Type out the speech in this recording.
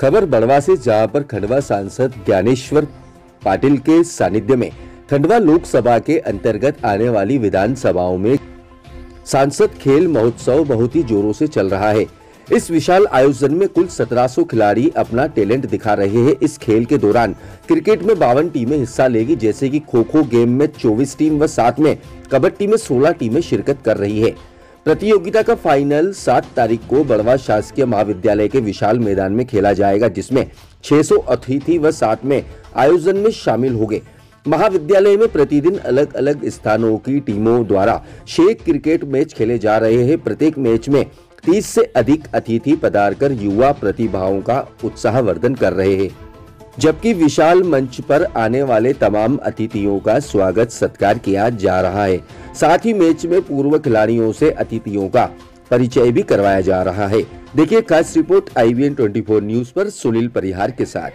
खबर बड़वा से जहाँ पर खंडवा सांसद ज्ञानेश्वर पाटिल के सानिध्य में खंडवा लोकसभा के अंतर्गत आने वाली विधानसभाओं में सांसद खेल महोत्सव बहुत ही जोरों से चल रहा है। इस विशाल आयोजन में कुल 1700 खिलाड़ी अपना टैलेंट दिखा रहे हैं। इस खेल के दौरान क्रिकेट में बावन टीमें हिस्सा लेगी, जैसे कि खो खो गेम में 24 टीम व साथ में कबड्डी में 16 टीमें शिरकत कर रही है। प्रतियोगिता का फाइनल 7 तारीख को बड़वा शासकीय महाविद्यालय के विशाल मैदान में खेला जाएगा, जिसमें 600 अतिथि व साथ में आयोजन में शामिल होंगे। महाविद्यालय में प्रतिदिन अलग अलग स्थानों की टीमों द्वारा शेख क्रिकेट मैच खेले जा रहे हैं। प्रत्येक मैच में 30 से अधिक अतिथि पधारकर युवा प्रतिभाओं का उत्साहवर्धन कर रहे हैं। जबकि विशाल मंच पर आने वाले तमाम अतिथियों का स्वागत सत्कार किया जा रहा है। साथ ही मैच में पूर्व खिलाड़ियों से अतिथियों का परिचय भी करवाया जा रहा है। देखिए, खास रिपोर्ट आई वी न्यूज़ पर सुनील परिहार के साथ।